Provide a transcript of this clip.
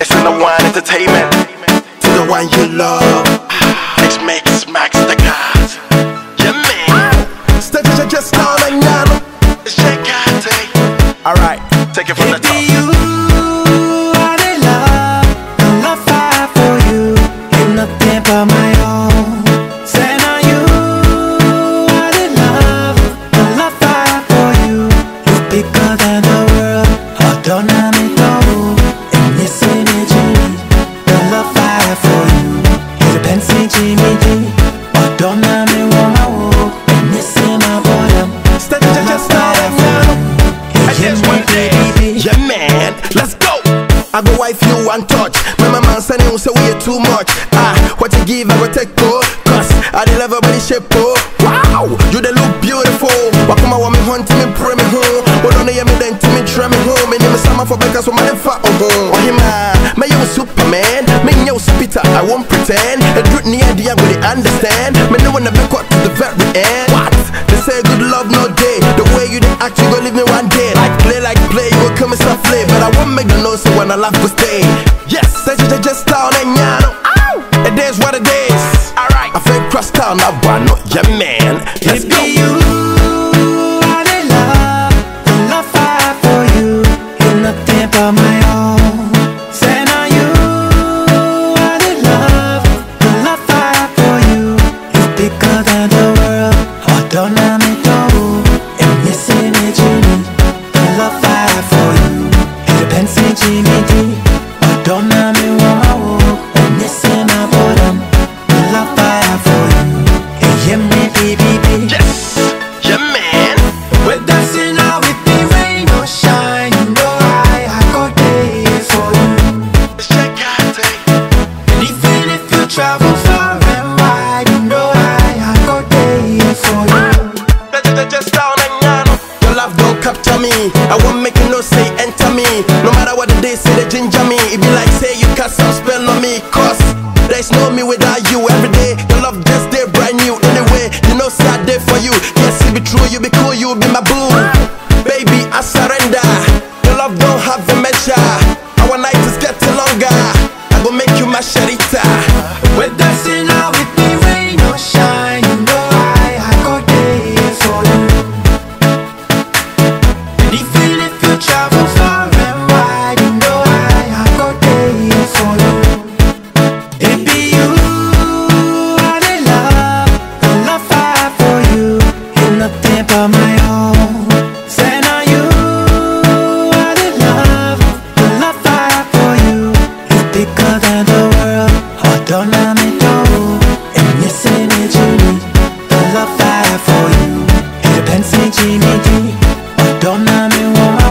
It's in the one entertainment. To the one you love. Mix, mix, max the cars. Yeah, man. Steady just and yano. It's Jay Gartey. Alright. Take it from the top. I did love. Send on you, I to Yeah, man, let's go I go wife you one touch My mama send you say we too much Ah, what you give I will take go Cause I dey love body shape oh Wow, you dey look beautiful Wakuma wa me hunt me pray me home Odona ya me then to me try me home Me name is Sama for back as woman and fat oh Wahima I won't pretend. Truth near the end, they understand. Me no wanna be caught to the very end. What? They say good love no day. The way you act, you gon' leave me one day. Like play, like play, you gon' kill me softly. But I won't make the noise so when I laugh will stay. Yes, say you just down and yano. Ow! It is what it is. Alright. I feel cross town, I want no, yeah man. Let's go. I won't make you no say enter me. No matter what they say, they ginger me. It be like say you cast some spell on me. Cause there's no me without you. Every day, your love just day brand new. Anyway, you know sad day for you. Yes, it be true, you be cool, you be my boo. Baby, I surrender. Your love don't have a measure. you are.